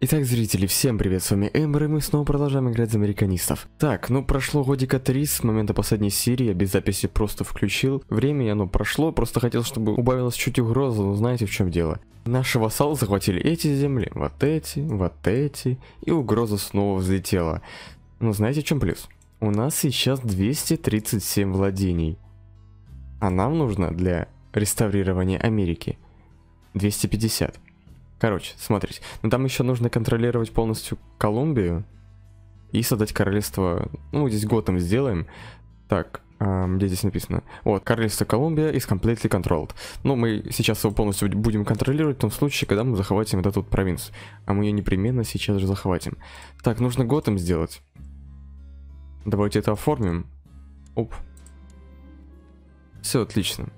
Итак, зрители, всем привет, с вами Эмбер, и мы снова продолжаем играть за американистов. Так, ну прошло годика три с момента последней серии, я без записи просто включил. Время оно прошло, просто хотел, чтобы убавилось чуть угроза, но знаете в чем дело. Наши вассалы захватили эти земли, вот эти, вот эти, и угроза снова взлетела. Но знаете в чем плюс? У нас сейчас 237 владений. А нам нужно для реставрирования Америки 250. Короче, смотрите. Но там еще нужно контролировать полностью Колумбию и создать королевство. Ну, здесь Готэм сделаем. Так, эм, где здесь написано? Вот, королевство Колумбия is completely controlled. Ну, мы сейчас его полностью будем контролировать в том случае, когда мы захватим вот эту вот провинцию. А мы ее непременно сейчас же захватим. Так, нужно Готэм сделать. Давайте это оформим. Оп. Все отлично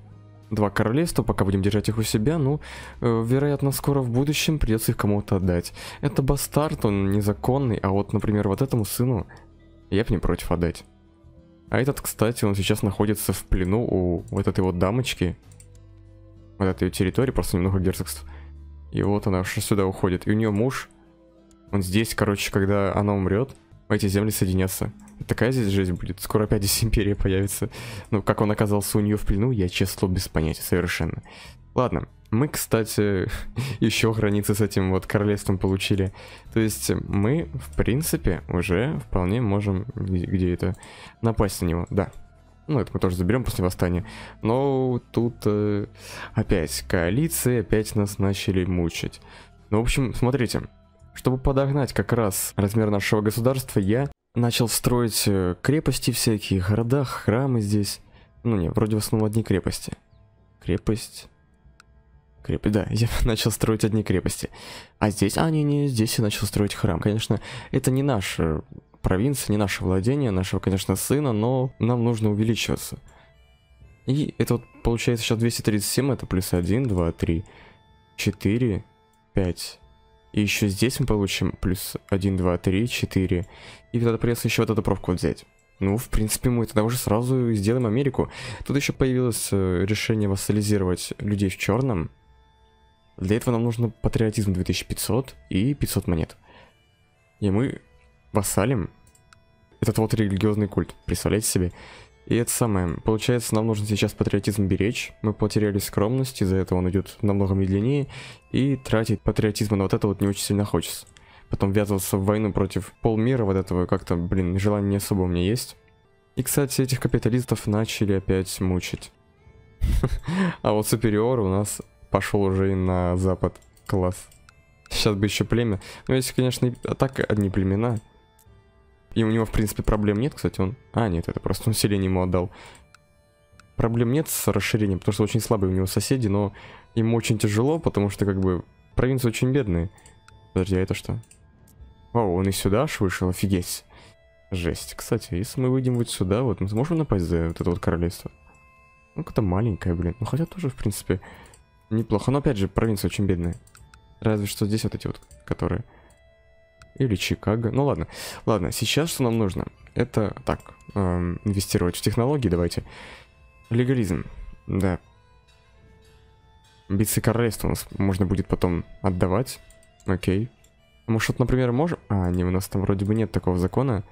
два королевства, пока будем держать их у себя, ну, э, вероятно, скоро в будущем придется их кому-то отдать. Это бастард, он незаконный, а вот, например, вот этому сыну я бы не против отдать. А этот, кстати, он сейчас находится в плену у вот этой вот дамочки. Вот этой территории, просто немного герцогств. И вот она уже сюда уходит. И у нее муж, он здесь, короче, когда она умрет, эти земли соединятся. Такая здесь жизнь будет. Скоро опять здесь империя появится. Ну, как он оказался у нее в плену, я честно без понятия совершенно. Ладно, мы, кстати, еще границы с этим вот королевством получили. То есть мы, в принципе, уже вполне можем, где, это, напасть на него, да. Ну, это мы тоже заберем после восстания. Но тут э, опять коалиции, опять нас начали мучить. Ну, в общем, смотрите. Чтобы подогнать как раз размер нашего государства, я начал строить э, крепости всякие, города, храмы здесь. Ну не, вроде в основном одни крепости. Крепость. Крепость, да, я начал строить одни крепости. А здесь, а не, не, здесь я начал строить храм. Конечно, это не наша провинция, не наше владение, нашего, конечно, сына, но нам нужно увеличиваться. И это вот получается сейчас 237, это плюс 1, 2, 3, 4, 5, и еще здесь мы получим плюс 1, 2, 3, 4. И тогда придется еще вот эту пробку взять. Ну, в принципе, мы тогда уже сразу сделаем Америку. Тут еще появилось э, решение вассализировать людей в черном. Для этого нам нужно патриотизм 2500 и 500 монет. И мы вассалим этот вот религиозный культ. Представляете себе? И это самое, получается, нам нужно сейчас патриотизм беречь. Мы потеряли скромность, из-за этого он идет намного медленнее. И тратить патриотизм на вот это вот не очень сильно хочется. Потом ввязываться в войну против полмира вот этого как-то, блин, желания не особо у меня есть. И, кстати, этих капиталистов начали опять мучить. А вот супериор у нас пошел уже и на запад. Класс. Сейчас бы еще племя. Ну, если, конечно, так одни племена, и у него, в принципе, проблем нет, кстати, он... А, нет, это просто население ему отдал. Проблем нет с расширением, потому что очень слабые у него соседи, но ему очень тяжело, потому что, как бы, провинции очень бедные. Подожди, а это что? О, он и сюда аж вышел, офигеть. Жесть. Кстати, если мы выйдем вот сюда, вот мы сможем напасть за вот это вот королевство? Ну, как-то маленькое, блин. Ну, хотя тоже, в принципе, неплохо. Но, опять же, провинция очень бедная. Разве что здесь вот эти вот, которые... Или Чикаго. Ну ладно. Ладно, сейчас что нам нужно? Это так, эм, инвестировать в технологии давайте. Легализм. Да. Битцы королевства у нас можно будет потом отдавать. Окей. Может, например, можем... А, не, у нас там вроде бы нет такого закона.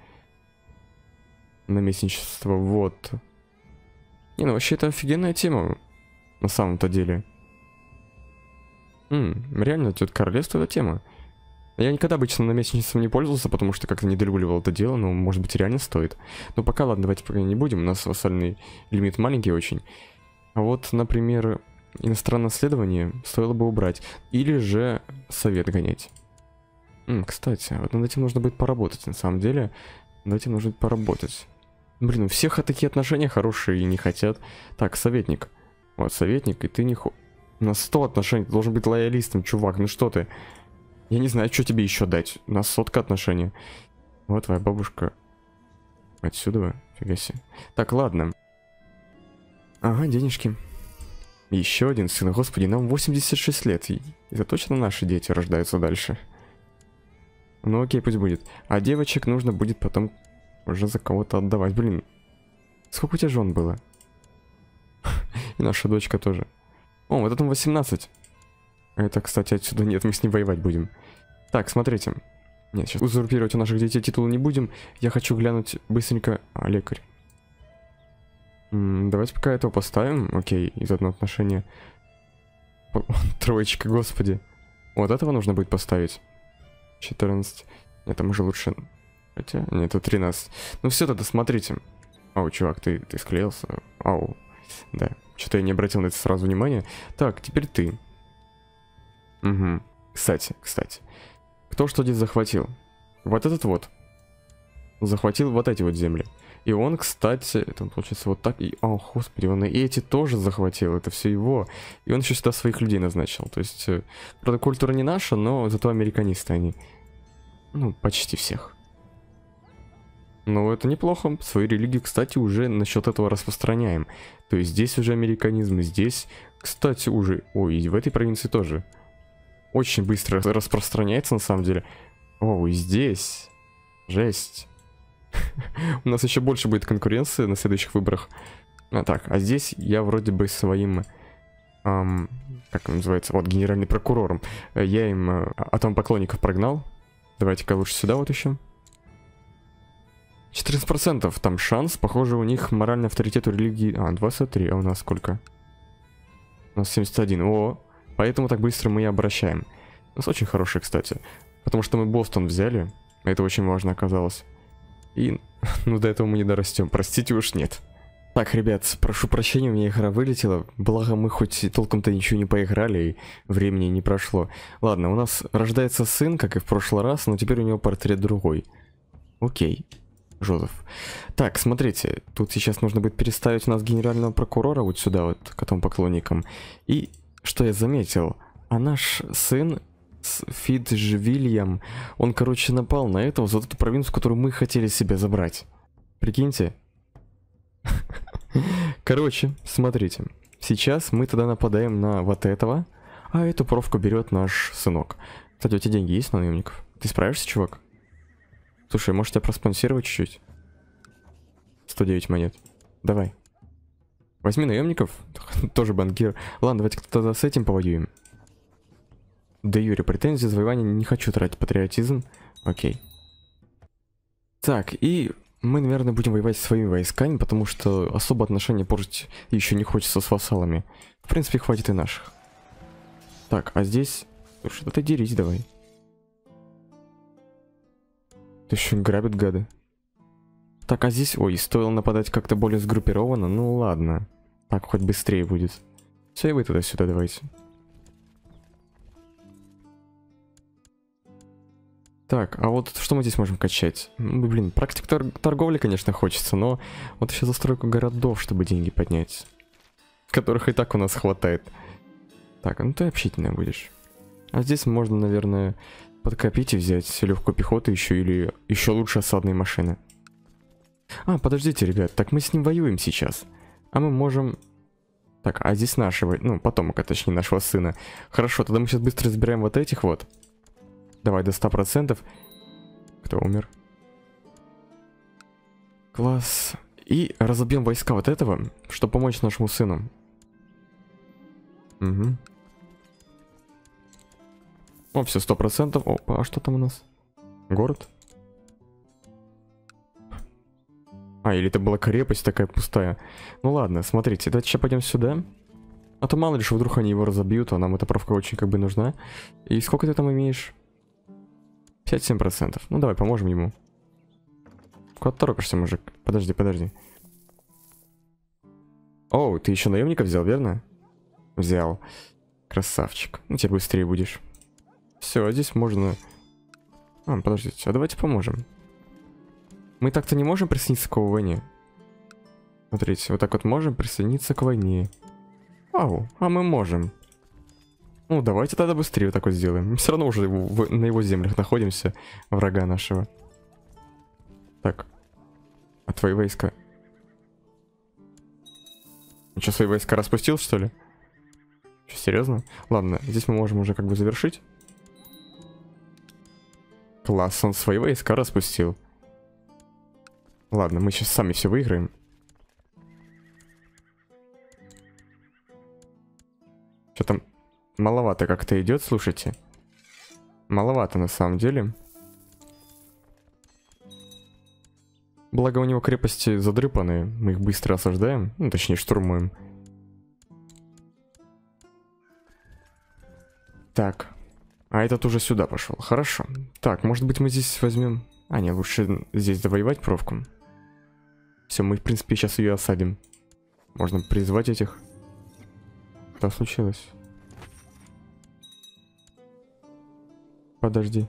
Наместничество, вот. Не, ну вообще это офигенная тема. На самом-то деле. М, реально, тут королевство это тема. Я никогда обычно наместничеством не пользовался, потому что как-то недолюбливал это дело, но может быть реально стоит. Но пока, ладно, давайте пока не будем, у нас вассальный лимит маленький очень. А вот, например, иностранное следование стоило бы убрать. Или же совет гонять. М, кстати, вот над этим нужно будет поработать, на самом деле. Над этим нужно будет поработать. Блин, у всех такие отношения хорошие и не хотят. Так, советник. Вот, советник, и ты не хо... На 100 отношений, ты должен быть лоялистом, чувак, ну что ты? Я не знаю, что тебе еще дать. У нас сотка отношений. Вот твоя бабушка. Отсюда, фига себе. Так, ладно. Ага, денежки. Еще один сын. Господи, нам 86 лет. И это точно наши дети рождаются дальше? Ну окей, пусть будет. А девочек нужно будет потом уже за кого-то отдавать. Блин, сколько у тебя жен было? И наша дочка тоже. О, вот этому 18. Это, кстати, отсюда нет, мы с ней воевать будем. Так, смотрите. Нет, сейчас узурпировать у наших детей титул не будем. Я хочу глянуть быстренько... А, лекарь. М -м, давайте пока этого поставим. Окей, из одного отношения. Троечка, господи. Вот этого нужно будет поставить. 14. Нет, там уже лучше... Хотя, нет, это 13. Ну все, тогда смотрите. Ау, чувак, ты, ты склеился. Ау. Да, что-то я не обратил на это сразу внимания. Так, теперь ты. Угу. Кстати, кстати. Кто что здесь захватил? Вот этот вот. Захватил вот эти вот земли. И он, кстати, это получается вот так. И, о, господи, он и эти тоже захватил. Это все его. И он еще сюда своих людей назначил. То есть, э, правда, культура не наша, но зато американисты они. Ну, почти всех. Но это неплохо. Свою религию, кстати, уже насчет этого распространяем. То есть здесь уже американизм, здесь, кстати, уже... Ой, и в этой провинции тоже. Очень быстро распространяется, на самом деле. О, и здесь. Жесть. У нас еще больше будет конкуренции на следующих выборах. А так, а здесь я вроде бы своим... Эм, как он называется? Вот, генеральный прокурором. Я им э, атом поклонников прогнал. Давайте-ка лучше сюда вот еще. 14% там шанс. Похоже, у них моральный авторитет у религии... А, 23. А у нас сколько? У нас 71. О, поэтому так быстро мы и обращаем. У нас очень хороший, кстати. Потому что мы Бостон взяли. Это очень важно оказалось. И, ну, до этого мы не дорастем. Простите уж, нет. Так, ребят, прошу прощения, у меня игра вылетела. Благо мы хоть толком-то ничего не поиграли, и времени не прошло. Ладно, у нас рождается сын, как и в прошлый раз, но теперь у него портрет другой. Окей. Жозеф. Так, смотрите, тут сейчас нужно будет переставить у нас генерального прокурора вот сюда вот, к этому поклонникам. И что я заметил, а наш сын Фидж Вильям, он, короче, напал на этого за эту провинцию, которую мы хотели себе забрать. Прикиньте. Короче, смотрите. Сейчас мы тогда нападаем на вот этого, а эту провку берет наш сынок. Кстати, у тебя деньги есть на наемников? Ты справишься, чувак? Слушай, может тебя проспонсировать чуть-чуть? 109 монет. Давай. Возьми наемников. Тоже банкир. Ладно, давайте тогда с этим повоюем. Да, Юрий, претензии, завоевания не хочу тратить патриотизм. Окей. Так, и мы, наверное, будем воевать своими войсками, потому что особо отношения портить еще не хочется с вассалами. В принципе, хватит и наших. Так, а здесь... Ты дерись давай. Ты еще грабят гады. Так, а здесь... Ой, стоило нападать как-то более сгруппированно. Ну ладно. Так хоть быстрее будет. Все, и вы туда сюда давайте. Так, а вот что мы здесь можем качать? Ну, блин, практик тор торговли, конечно, хочется, но вот еще застройку городов, чтобы деньги поднять. Которых и так у нас хватает. Так, ну ты общительная будешь. А здесь можно, наверное, подкопить и взять легкую пехоту еще или еще лучше осадные машины. А, подождите, ребят, так мы с ним воюем сейчас. А мы можем... Так, а здесь нашего, ну, потомка, точнее, нашего сына. Хорошо, тогда мы сейчас быстро забираем вот этих вот. Давай до 100%. Кто умер? Класс. И разобьем войска вот этого, чтобы помочь нашему сыну. Угу. О, все, сто процентов. Опа, а что там у нас? Город? А, или это была крепость такая пустая. Ну ладно, смотрите, давайте сейчас пойдем сюда. А то мало ли, что вдруг они его разобьют, а нам эта правка очень как бы нужна. И сколько ты там имеешь? 57%. Ну давай, поможем ему. Куда торопишься, мужик? Подожди, подожди. О, ты еще наемника взял, верно? Взял. Красавчик. Ну, тебе быстрее будешь. Все, а здесь можно... А, подождите, а давайте поможем. Мы так-то не можем присоединиться к войне. Смотрите, вот так вот можем присоединиться к войне. Ау, а мы можем. Ну, давайте тогда быстрее вот так вот сделаем. Мы все равно уже в, на его землях находимся, врага нашего. Так. А твои войска? Ну что, свои войска распустил, что ли? Что, серьезно? Ладно, здесь мы можем уже как бы завершить. Класс, он свои войска распустил. Ладно, мы сейчас сами все выиграем. Что там? Маловато как-то идет, слушайте. Маловато на самом деле. Благо у него крепости задрыпанные, мы их быстро осаждаем, ну точнее штурмуем. Так, а этот уже сюда пошел, хорошо. Так, может быть мы здесь возьмем... А, не, лучше здесь завоевать провку. Все, мы в принципе сейчас ее осадим. Можно призвать этих. Что случилось? Подожди.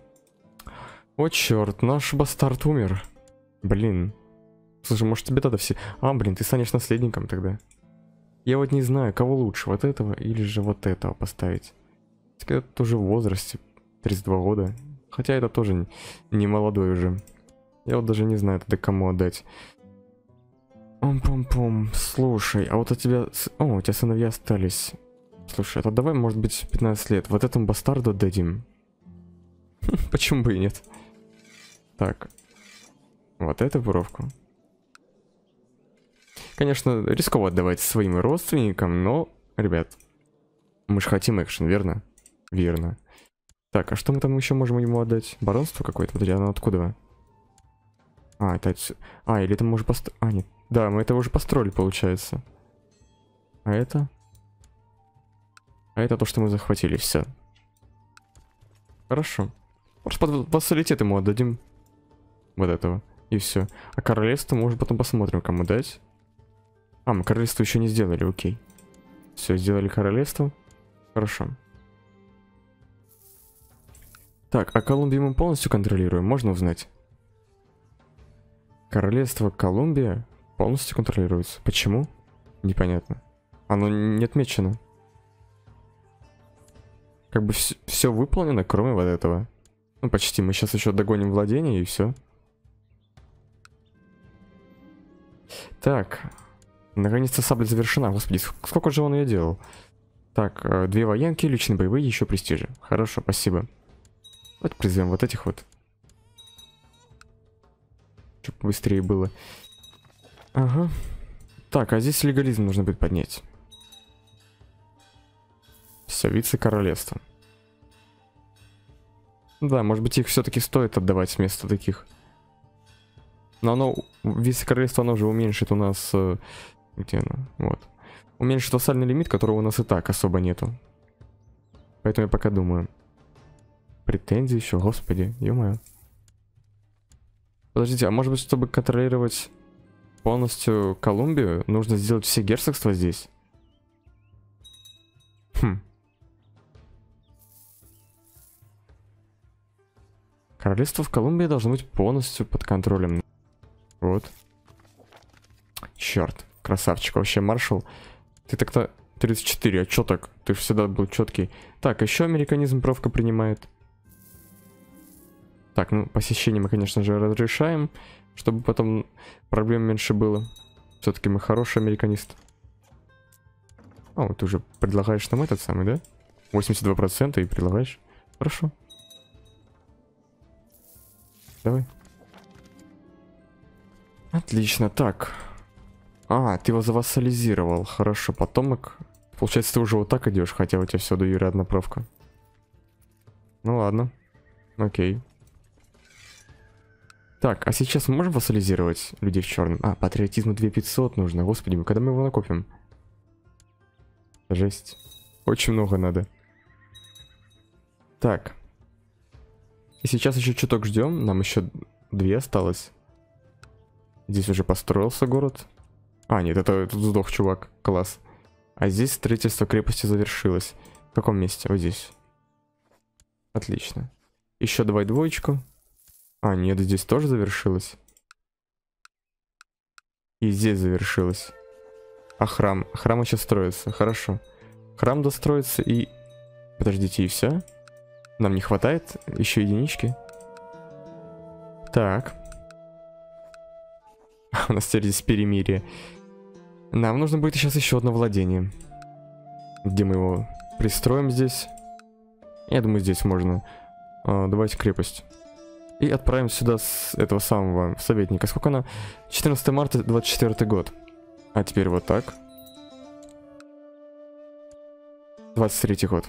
О, черт, наш бастард умер. Блин. Слушай, может тебе тогда все... А, блин, ты станешь наследником тогда. Я вот не знаю, кого лучше, вот этого или же вот этого поставить. Это тоже в возрасте, 32 года. Хотя это тоже не молодой уже. Я вот даже не знаю тогда кому отдать. Пом-пом-пом, слушай, а вот у тебя... О, у тебя сыновья остались. Слушай, это давай, может быть, 15 лет. Вот этому бастарду дадим. Почему бы и нет? Так, вот эту буровку. Конечно, рисково отдавать своим родственникам, но, ребят, мы же хотим экшен, верно? Верно. Так, а что мы там еще можем ему отдать? Баронство какое-то? Подожди, оно откуда? А, это. А, или это уже построили... А, нет. Да, мы это уже построили, получается. А это? А это то, что мы захватили, все. Хорошо. Может, под вассалитет ему отдадим. Вот этого. И все. А королевство, может, потом посмотрим, кому дать. А, мы королевство еще не сделали, окей. Все, сделали королевство. Хорошо. Так, а Колумбию мы полностью контролируем, можно узнать? Королевство Колумбия полностью контролируется. Почему? Непонятно. Оно не отмечено. Как бы все выполнено, кроме вот этого. Ну, почти. Мы сейчас еще догоним владение и все. Так. Наконец-то сабля завершена. Господи, сколько же он ее делал? Так, э, две военки, личные боевые, еще престижи. Хорошо, спасибо. Давайте призовем вот этих вот. Чтобы быстрее было. Ага. Так, а здесь легализм нужно будет поднять. Все, вице-королевство. Да, может быть их все-таки стоит отдавать вместо таких. Но оно, вице-королевство, оно же уменьшит у нас... Э, где оно? Вот. Уменьшит вассальный лимит, которого у нас и так особо нету. Поэтому я пока думаю. Претензии еще, господи, ё-моё. Подождите, а может быть, чтобы контролировать полностью Колумбию, нужно сделать все герцогства здесь? Хм. Королевство в Колумбии должно быть полностью под контролем. Вот. Черт, красавчик, вообще маршал. Ты так-то 34, а чё так? Ты всегда был четкий. Так, еще американизм правка принимает. Так, ну, посещение мы, конечно же, разрешаем, чтобы потом проблем меньше было. Все-таки мы хороший американист. А, вот ты уже предлагаешь нам этот самый, да? 82% и предлагаешь. Хорошо. Давай. Отлично, так. А, ты его завассализировал. Хорошо, потомок. Получается, ты уже вот так идешь, хотя у тебя все до Юрия одна правка. Ну ладно. Окей. Так, а сейчас мы можем вассализировать людей в черном? А, патриотизму 2500 нужно. Господи, когда мы его накопим? Жесть. Очень много надо. Так. И сейчас еще чуток ждем. Нам еще две осталось. Здесь уже построился город. А, нет, это тут сдох чувак. Класс. А здесь строительство крепости завершилось. В каком месте? Вот здесь. Отлично. Еще давай двоечку. А, нет, здесь тоже завершилось. И здесь завершилось. А храм? Храм еще строится. Хорошо. Храм достроится и... Подождите, и все? Нам не хватает еще единички? Так. У нас теперь здесь перемирие. Нам нужно будет сейчас еще одно владение. Где мы его пристроим здесь? Я думаю, здесь можно. А, давайте крепость. И отправим сюда с этого самого советника. Сколько она? 14 марта 24 год. А теперь вот так. 23 год.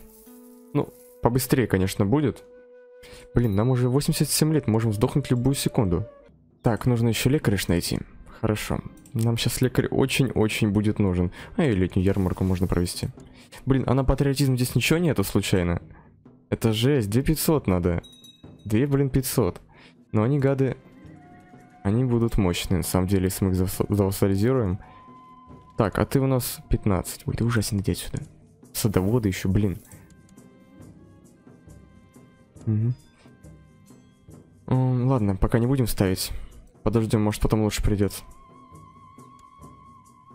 Ну, побыстрее, конечно, будет. Блин, нам уже 87 лет, можем сдохнуть любую секунду. Так, нужно еще лекаря найти. Хорошо. Нам сейчас лекарь очень-очень будет нужен. А и летнюю ярмарку можно провести. Блин, а на патриотизм здесь ничего нету случайно? Это жесть, 2500 надо. 2, блин, 500. Но они, гады, они будут мощные, на самом деле, если мы их завассализируем. Так, а ты у нас 15. Ой, ты ужасен, иди отсюда. Садоводы еще, блин. Угу. ладно, пока не будем ставить. Подождем, может потом лучше придется.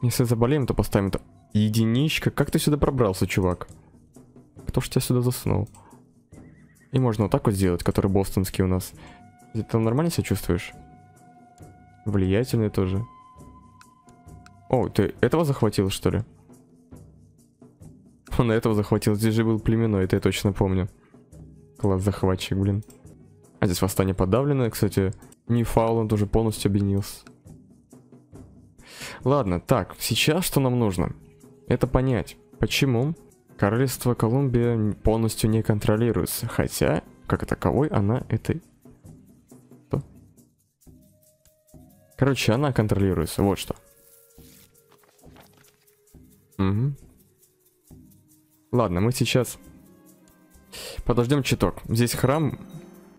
Если заболеем, то поставим это. Единичка. Как ты сюда пробрался, чувак? Кто ж тебя сюда заснул? И можно вот так вот сделать, который бостонский у нас. Ты нормально себя чувствуешь? Влиятельный тоже. О, ты этого захватил, что ли? Он этого захватил. Здесь же был племенной, это я точно помню. Класс захватчик, блин. А здесь восстание подавлено, кстати. Не фаул, он тоже полностью объединился. Ладно, так, сейчас что нам нужно? Это понять, почему королевство Колумбия полностью не контролируется, хотя, как таковой, она это... Что? Короче, она контролируется, вот что. Угу. Ладно, мы сейчас подождем чуток. Здесь храм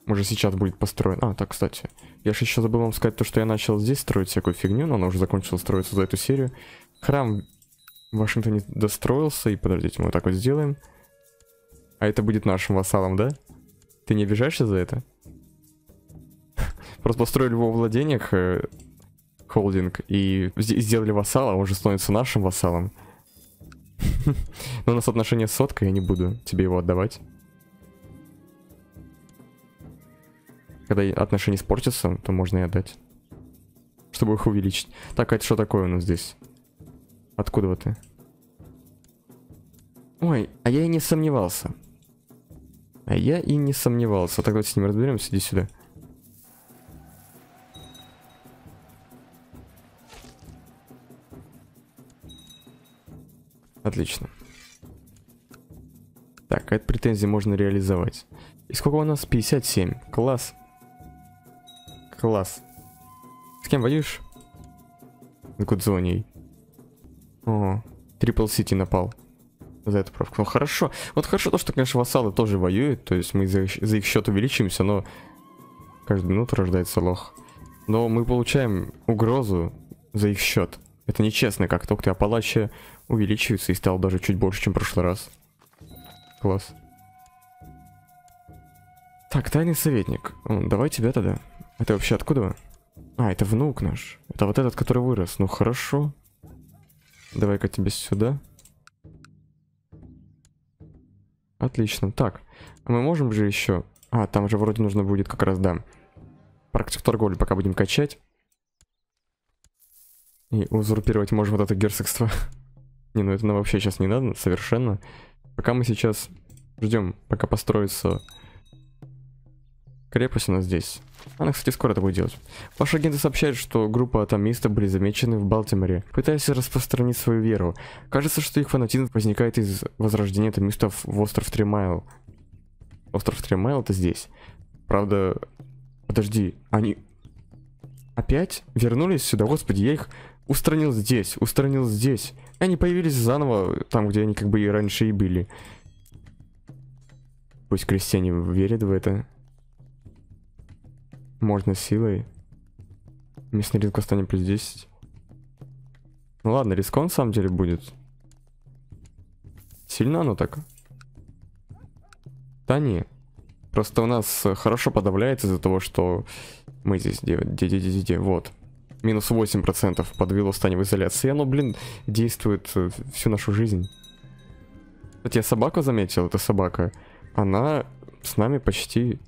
уже сейчас будет построен. А, так, кстати. Я же еще забыл вам сказать то, что я начал здесь строить всякую фигню, но она уже закончила строиться за эту серию. Храм в Вашингтоне достроился, и подождите, мы вот так вот сделаем. А это будет нашим вассалом, да? Ты не обижаешься за это? Просто построили его владениях э, холдинг и сделали вассала, он же становится нашим вассалом. Но у нас отношения с я не буду тебе его отдавать. Когда отношения испортятся, то можно и отдать. Чтобы их увеличить. Так, а это что такое у нас здесь? Откуда вот ты? Ой, а я и не сомневался. А я и не сомневался. Так давайте с ним разберемся. Иди сюда. Отлично. Так, а эту претензию можно реализовать. И сколько у нас? 57. Класс. Класс. С кем воюешь? С Гудзонией. О, Трипл Сити напал. За эту правку. Ну хорошо. Вот хорошо то, что, конечно, вассалы тоже воюют. То есть мы за, за их счет увеличимся, но каждую минуту рождается лох. Но мы получаем угрозу за их счет. Это нечестно, как только ты Апалачия увеличивается и стал даже чуть больше, чем в прошлый раз. Класс. Так, тайный советник. Давай тебя тогда. Это вообще откуда? А, это внук наш. Это вот этот, который вырос. Ну хорошо. Давай-ка тебе сюда. Отлично. Так, а мы можем же еще... А, там же вроде нужно будет как раз, да. Практику торговли пока будем качать. И узурпировать можем вот это герцогство. не, ну это нам вообще сейчас не надо, совершенно. Пока мы сейчас ждем, пока построится крепость у нас здесь. Она, кстати, скоро это будет делать. Ваши агенты сообщают, что группа атомистов были замечены в Балтиморе, пытаясь распространить свою веру. Кажется, что их фанатизм возникает из возрождения атомистов в остров Тремайл. Остров Тремайл это здесь. Правда, подожди, они опять вернулись сюда? Господи, я их устранил здесь, устранил здесь. И они появились заново там, где они как бы и раньше и были. Пусть крестьяне верят в это. Можно силой. Местный риск станет плюс 10. Ну ладно, рискон на самом деле будет. Сильно оно так? Да не. Просто у нас хорошо подавляется из-за того, что мы здесь, где, где, где, где, где, вот. Минус 8% подвело стане в изоляции. Оно, блин, действует э, всю нашу жизнь. Кстати, я собаку заметил, это собака. Она с нами почти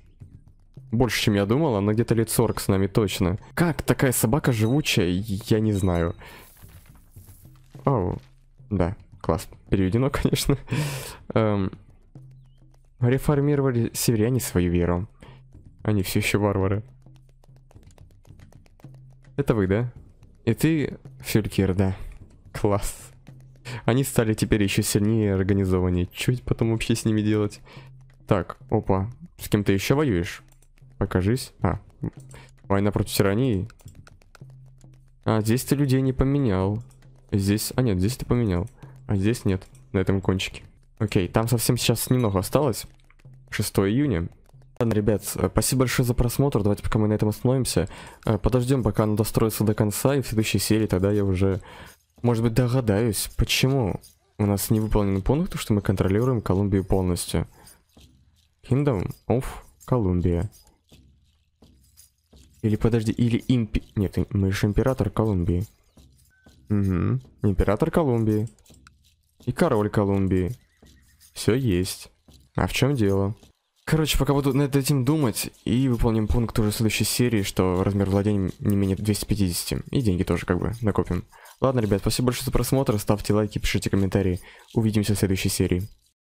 больше, чем я думал, она где-то лет 40 с нами точно. Как такая собака живучая, я не знаю. О, да, класс. Переведено, конечно. эм, реформировали северяне свою веру. Они все еще варвары. Это вы, да? И ты, Фюлькер, да. Класс. Они стали теперь еще сильнее организованнее. Чуть потом вообще с ними делать? Так, опа. С кем ты еще воюешь? Покажись. А, война против тирании. А, здесь ты людей не поменял. Здесь... А, нет, здесь ты поменял. А здесь нет, на этом кончике. Окей, там совсем сейчас немного осталось. 6 июня. Ладно, ребят, спасибо большое за просмотр. Давайте пока мы на этом остановимся. Э, Подождем, пока оно достроится до конца, и в следующей серии тогда я уже, может быть, догадаюсь, почему у нас не выполнен пункт, что мы контролируем Колумбию полностью. Kingdom of Columbia. Или подожди, или импи... Нет, мы же император Колумбии. Угу, император Колумбии. И король Колумбии. Все есть. А в чем дело? Короче, пока буду над этим думать, и выполним пункт уже следующей серии, что размер владения не менее 250. И деньги тоже как бы накопим. Ладно, ребят, спасибо большое за просмотр, ставьте лайки, пишите комментарии. Увидимся в следующей серии.